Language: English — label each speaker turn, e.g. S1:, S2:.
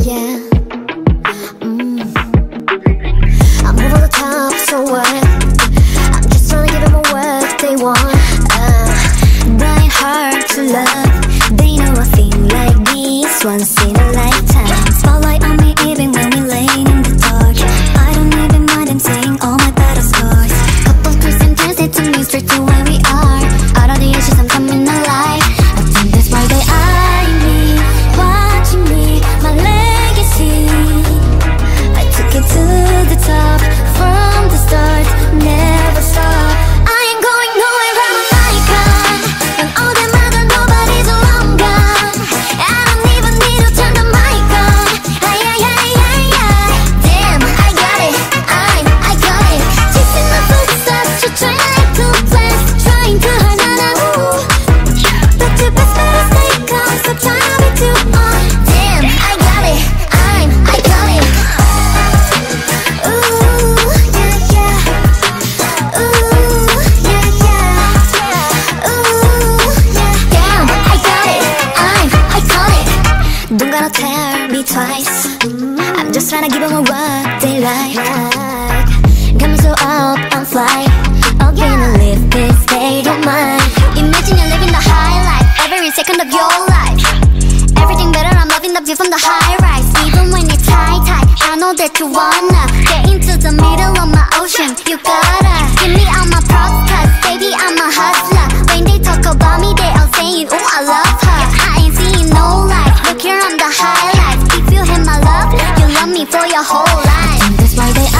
S1: yeah. Mm. I'm over the top, so what? I'm just trying to give them what they want. Uh,
S2: to love. They know like this once in a lifetime. Spotlight on me even when we laying in the dark. I don't even mind all my battle scars.
S1: Couple and turns it me straight
S2: to where
S1: we
S2: gonna give him what they like.
S1: Got me
S2: so up, I'm gonna live this state of mind.
S1: Imagine you're living the high life. Every second of your life. Everything better, I'm loving the view from the high rise. Even when it's high tide I know that you wanna Get into the middle of my ocean. You gotta.
S2: life. That's why they